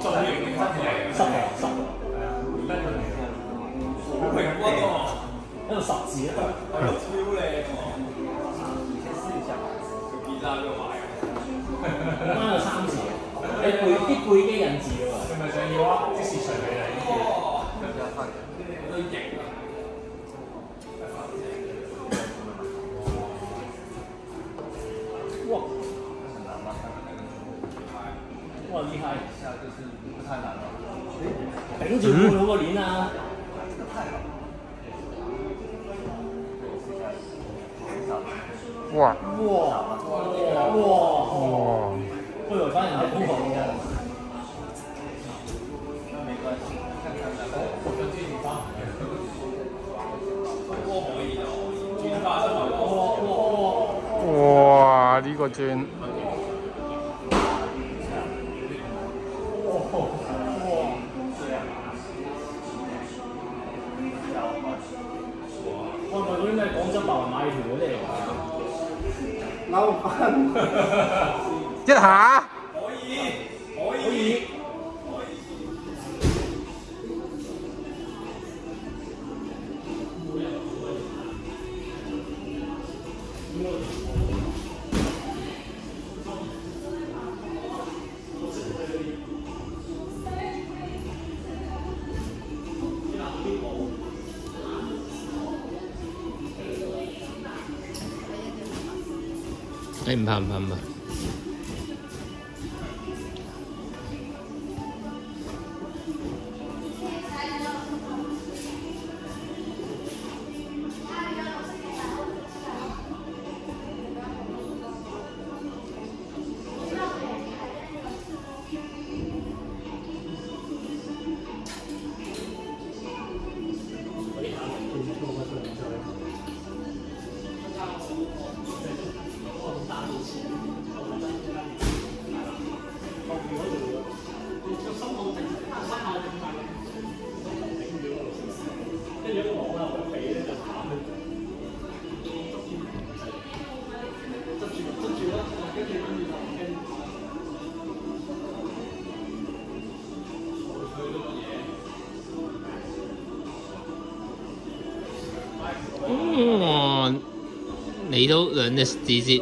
造型真係十。嘅十，好平均喎，一個十。字啊！係咯，超靚喎。件衫都買啱有三字嘅，你背啲背肌印字嘅喎。你咪想要啊？即時除俾你。哇！都型啊！哇！哇頂住背好個鏈啊！哇哇哇！哇！我以為翻人係瘋狂嘅。波可以啊，轉化身為波。哇哇哇！哇！呢、個轉問嗰啲咩廣州白雲馬戲團嗰啲嚟㗎？一下你唔怕唔怕唔怕？你都兩隻字節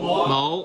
冇。